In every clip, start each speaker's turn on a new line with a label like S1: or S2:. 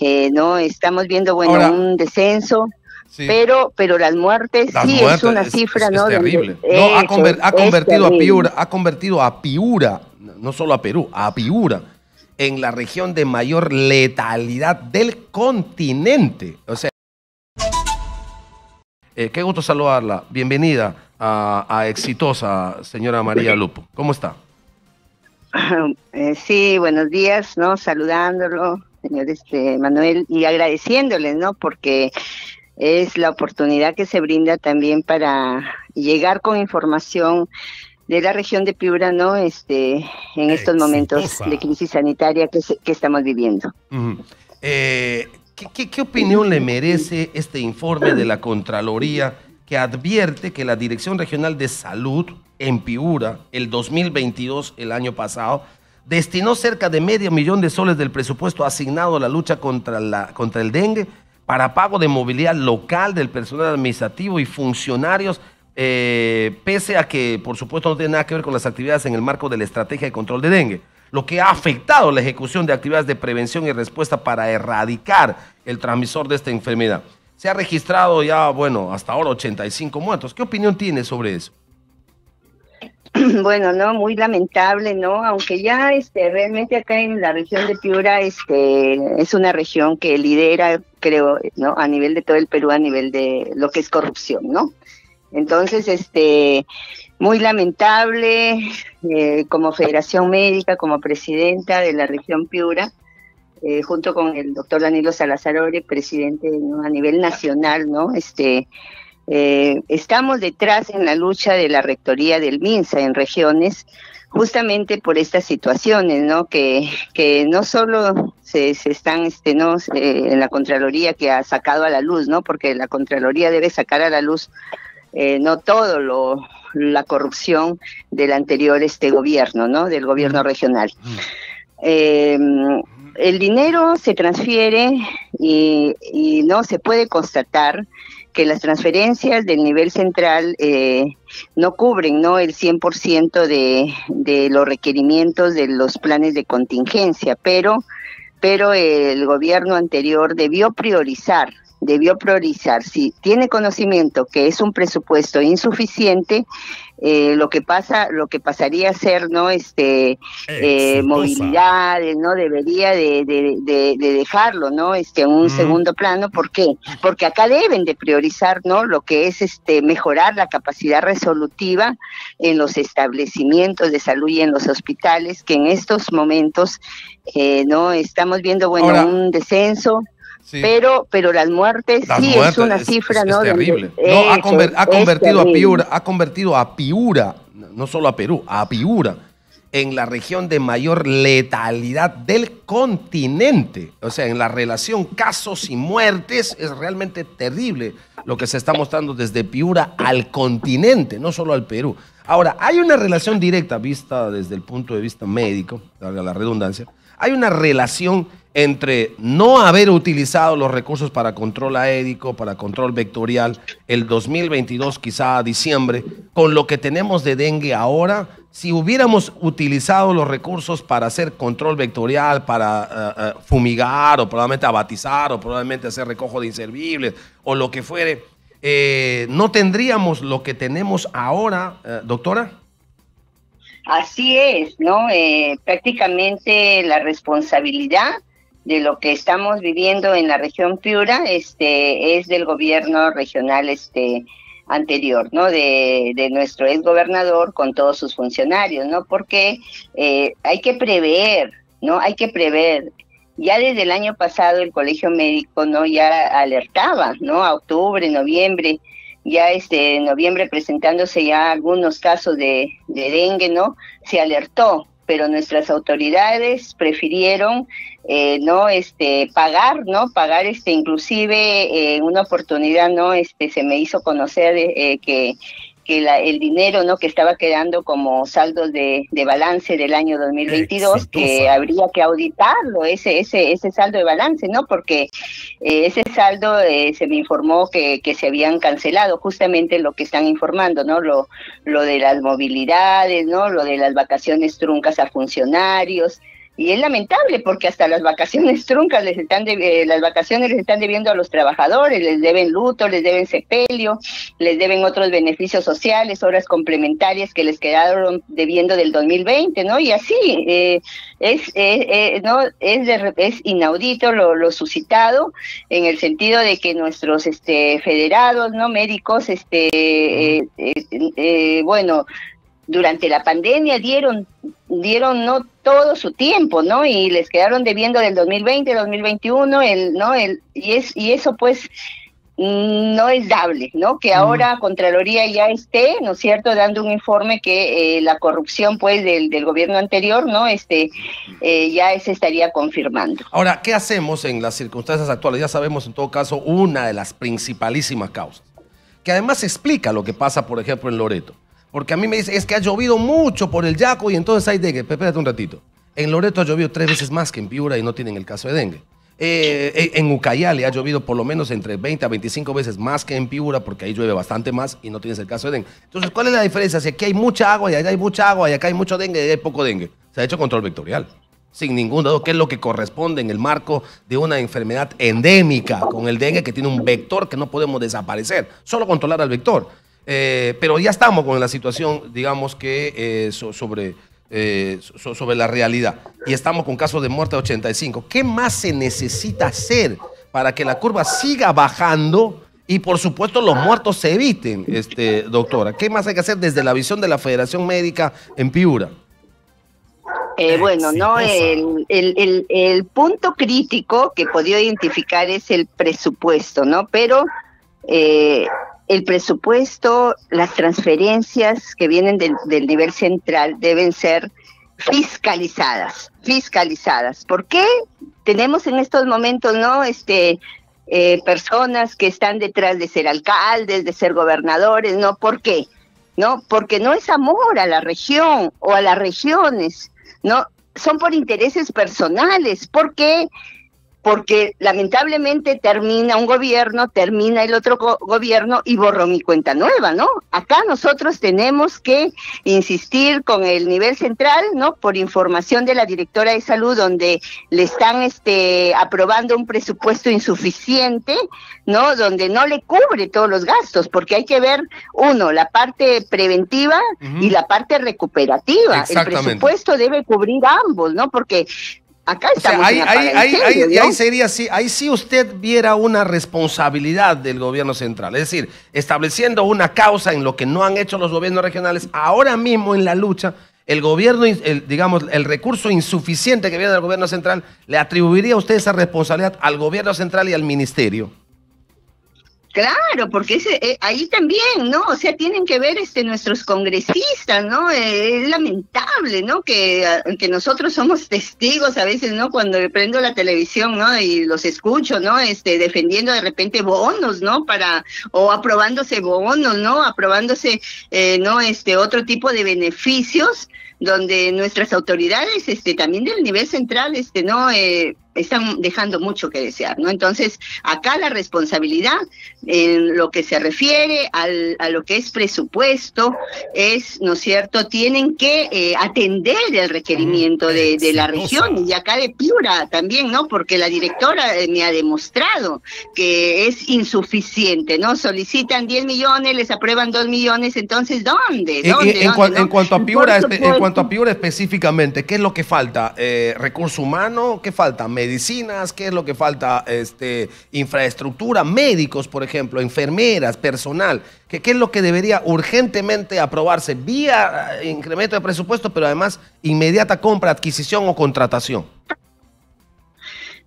S1: eh, no estamos viendo bueno un descenso. Pero, pero las muertes sí es una cifra, ¿no?
S2: terrible. no, ha, convertido a Piura, ha convertido a Piura, no solo a Perú, a Piura, en la región de mayor letalidad del continente. O sea, eh, qué gusto saludarla. Bienvenida a, Exitosa, señora María Lupo. ¿Cómo está?
S1: Eh, sí, buenos días, ¿no? Saludándolo, señor este, Manuel, y agradeciéndole, ¿no? Porque es la oportunidad que se brinda también para llegar con información de la región de Piura, ¿no? Este, en estos momentos de crisis sanitaria que, que estamos viviendo.
S2: Eh, ¿qué, opinión le merece este informe de la Contraloría que advierte que la Dirección Regional de Salud en Piura, el 2022, el año pasado, destinó cerca de medio millón de soles del presupuesto asignado a la lucha contra, la, contra el dengue para pago de movilidad local del personal administrativo y funcionarios eh, pese a que, por supuesto, no tiene nada que ver con las actividades en el marco de la estrategia de control de dengue, lo que ha afectado la ejecución de actividades de prevención y respuesta para erradicar el transmisor de esta enfermedad. Se ha registrado ya, bueno, hasta ahora 85 muertos. ¿Qué opinión tiene sobre eso?
S1: Bueno, no, muy lamentable, ¿no? Aunque ya este, realmente acá en la región de Piura este, es una región que lidera, creo, ¿no? A nivel de todo el Perú, a nivel de lo que es corrupción, ¿no? Entonces, este, muy lamentable, eh, como Federación Médica, como presidenta de la región Piura, eh, junto con el doctor Danilo Salazarori, presidente a nivel nacional, ¿no? Este, eh, estamos detrás en la lucha de la rectoría del MINSA en regiones, justamente por estas situaciones, ¿no? Que, que no solo se, se están, este, ¿no? en la Contraloría que ha sacado a la luz, ¿no? Porque la Contraloría debe sacar a la luz eh, no todo lo la corrupción del anterior este gobierno, ¿no? Del gobierno regional. Eh, el dinero se transfiere y, no se puede constatar que las transferencias del nivel central eh, no cubren no el 100% de, de los requerimientos de los planes de contingencia, pero pero el gobierno anterior debió priorizar debió priorizar. Si tiene conocimiento que es un presupuesto insuficiente, eh, lo que pasa, lo que pasaría a ser, ¿no? Este, eh, movilidad, ¿no? Debería de, de, dejarlo, ¿no? Este, en un segundo plano. ¿Por qué? Porque acá deben de priorizar, ¿no? Lo que es, este, mejorar la capacidad resolutiva en los establecimientos de salud y en los hospitales, que en estos momentos, eh, ¿no? Estamos viendo, bueno, un descenso pero, pero las muertes sí es una cifra, ¿no?
S2: terrible. no, ha, convertido a Piura, ha convertido a Piura, no solo a Perú, a Piura, en la región de mayor letalidad del continente. O sea, en la relación casos y muertes es realmente terrible lo que se está mostrando desde Piura al continente, no solo al Perú. Ahora, hay una relación directa vista desde el punto de vista médico, la redundancia, hay una relación entre no haber utilizado los recursos para control aédico, para control vectorial, el 2022, quizá diciembre, con lo que tenemos de dengue ahora, si hubiéramos utilizado los recursos para hacer control vectorial, para eh, eh, fumigar o probablemente abatizar o probablemente hacer recojo de inservibles o lo que fuere, eh, no tendríamos lo que tenemos ahora, doctora.
S1: Así es, ¿no? prácticamente la responsabilidad de lo que estamos viviendo en la región Piura este es del gobierno regional este anterior, ¿no? De, de nuestro ex gobernador con todos sus funcionarios, ¿no? Porque eh, hay que prever, ¿no? Hay que prever. Ya desde el año pasado el colegio médico, ¿no? Ya alertaba, ¿no? Octubre, noviembre, ya este, noviembre presentándose ya algunos casos de, de dengue, ¿no? Se alertó, pero nuestras autoridades prefirieron eh, no este pagar no pagar este inclusive en una oportunidad no este se me hizo conocer eh, que que la, el dinero no que estaba quedando como saldo de, de balance del año 2022 que habría que auditarlo ese ese ese saldo de balance no porque eh, ese saldo eh, se me informó que, que se habían cancelado justamente lo que están informando no lo lo de las movilidades no lo de las vacaciones truncas a funcionarios y es lamentable porque hasta las vacaciones truncas les están de, eh, las vacaciones les están debiendo a los trabajadores, les deben luto, les deben sepelio, les deben otros beneficios sociales, horas complementarias que les quedaron debiendo del 2020, ¿no? Y así eh, es eh, eh, no es es inaudito lo, lo, suscitado en el sentido de que nuestros este federados, no médicos, este bueno durante la pandemia dieron dieron no todo su tiempo, ¿no? Y les quedaron debiendo del 2020, 2021, el no el y es y eso pues no es dable, ¿no? Que ahora Contraloría ya esté, ¿no es cierto?, dando un informe que eh, la corrupción, pues, del, del, gobierno anterior, ¿no? Este, eh, ya se estaría confirmando.
S2: Ahora, ¿qué hacemos en las circunstancias actuales? Ya sabemos, en todo caso, una de las principalísimas causas, que además explica lo que pasa, por ejemplo, en Loreto. Porque a mí me dice, es que ha llovido mucho por el Yaco y entonces hay dengue. Espérate un ratito. En Loreto ha llovido tres veces más que en Piura y no tienen el caso de dengue. Eh, eh, en Ucayali ha llovido por lo menos entre 20 a 25 veces más que en Piura, porque ahí llueve bastante más y no tienes el caso de dengue. Entonces, ¿cuál es la diferencia? Si aquí hay mucha agua y allá hay mucha agua y acá hay mucho dengue y allá hay poco dengue. Se ha hecho control vectorial. Sin ningún duda, que es lo que corresponde en el marco de una enfermedad endémica con el dengue que tiene un vector que no podemos desaparecer, solo controlar al vector. Eh, pero ya estamos con la situación, digamos que eh, sobre, eh, sobre la realidad. Y estamos con casos de muerte de 85. ¿Qué más se necesita hacer para que la curva siga bajando? Y por supuesto los muertos se eviten, este, doctora. ¿Qué más hay que hacer desde la visión de la Federación Médica en Piura?
S1: bueno, no el, el, el, punto crítico que podía identificar es el presupuesto, ¿no? Pero el presupuesto, las transferencias que vienen del, nivel central deben ser fiscalizadas, fiscalizadas. ¿Por qué tenemos en estos momentos, no, este, eh, personas que están detrás de ser alcaldes, de ser gobernadores, no? ¿Por qué? No, porque no es amor a la región o a las regiones, no, son por intereses personales, porque porque lamentablemente termina un gobierno, termina el otro gobierno y borró mi cuenta nueva, ¿no? Acá nosotros tenemos que insistir con el nivel central, ¿no? Por información de la directora de salud, donde le están este, aprobando un presupuesto insuficiente, ¿no? Donde no le cubre todos los gastos, porque hay que ver, uno, la parte preventiva y la parte recuperativa. El presupuesto debe cubrir ambos, ¿no? Porque Acá estamos
S2: ahí, ahí, sería sí, ahí sí usted viera una responsabilidad del gobierno central, es decir, estableciendo una causa en lo que no han hecho los gobiernos regionales, ahora mismo en la lucha, el gobierno, digamos, el recurso insuficiente que viene del gobierno central, ¿le atribuiría usted esa responsabilidad al gobierno central y al ministerio?
S1: Claro, porque ese, eh, ahí también, ¿no? O sea, tienen que ver este nuestros congresistas, ¿no? Eh, es lamentable, ¿no? Que, ah, que nosotros somos testigos a veces, ¿no? Cuando prendo la televisión, ¿no? Y los escucho, ¿no? Este, defendiendo de repente bonos, ¿no? Para, o aprobándose bonos, ¿no? Aprobándose, eh, ¿no? Este, otro tipo de beneficios donde nuestras autoridades, este, también del nivel central, este, ¿no? Eh, están dejando mucho que desear, ¿no? Entonces, acá la responsabilidad en lo que se refiere al, a lo que es presupuesto es, ¿no es cierto?, tienen que eh, atender el requerimiento de, de, la región y acá de Piura también, ¿no? Porque la directora eh, me ha demostrado que es insuficiente, ¿no? Solicitan 10 millones, les aprueban 2 millones, entonces, ¿dónde?
S2: ¿Dónde, en, cuanto a Piura, en cuanto a Piura específicamente, ¿qué es lo que falta? Eh, ¿Recurso humano? ¿Qué falta? Medicinas, qué es lo que falta, este, infraestructura, médicos, por ejemplo, enfermeras, personal, ¿Qué, qué es lo que debería urgentemente aprobarse vía eh, incremento de presupuesto, pero además inmediata compra, adquisición o contratación.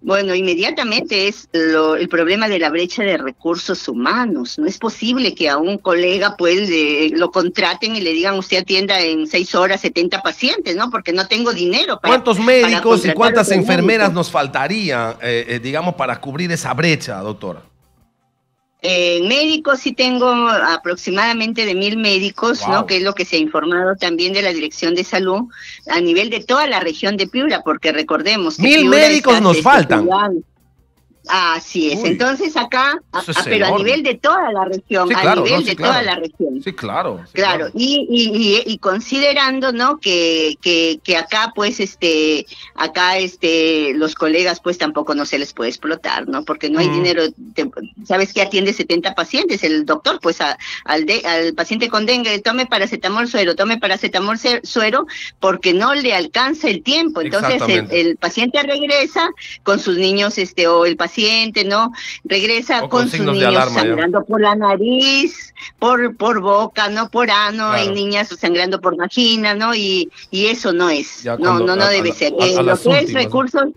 S1: Bueno, inmediatamente es el problema de la brecha de recursos humanos. No es posible que a un colega pues lo contraten y le digan usted atienda en seis horas 70 pacientes, ¿no? Porque no tengo dinero
S2: para. ¿Cuántos médicos y cuántas enfermeras nos faltaría, eh, eh, digamos, para cubrir esa brecha, doctora?
S1: En médicos sí tengo aproximadamente de mil médicos, ¿no? Que es lo que se ha informado también de la Dirección de Salud a nivel de toda la región de Piura, porque recordemos que
S2: mil médicos nos faltan.
S1: Así es. Entonces acá, pero a nivel de toda la región, a nivel de toda la región.
S2: Sí, claro.
S1: claro. Y, y, considerando, ¿no? Que, que, que, acá, pues, este, acá, este, los colegas, pues, tampoco no se les puede explotar, ¿no? Porque no hay mm. dinero. Sabes que atiende 70 pacientes, el doctor, pues, al, de, al paciente con dengue, tome paracetamol suero, tome paracetamol suero, porque no le alcanza el tiempo. Entonces, el, el paciente regresa con sus niños, este, o el paciente ¿no? Regresa con, sus niños sangrando por la nariz, por, por boca, ¿no? Por ano, y niñas sangrando por vagina, ¿no? Y, y eso no es, no, no, no debe ser. Eh, lo que es recursos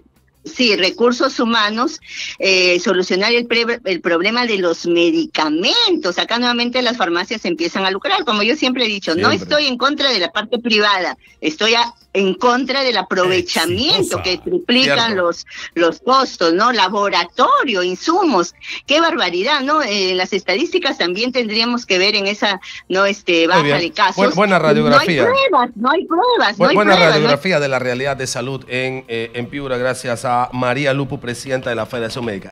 S1: Sí, recursos humanos, eh, solucionar el, el problema de los medicamentos. Acá nuevamente las farmacias empiezan a lucrar. Como yo siempre he dicho, no estoy en contra de la parte privada, estoy en contra del aprovechamiento que triplican los, los costos, ¿no? Laboratorio, insumos, qué barbaridad, ¿no? Eh, las estadísticas también tendríamos que ver en esa, ¿no? Este, baja de casos.
S2: buena radiografía.
S1: No hay pruebas, no hay pruebas. No hay
S2: buena radiografía de la realidad de salud en, eh, en Piura, gracias a María Lupo, presidenta de la Federación Médica.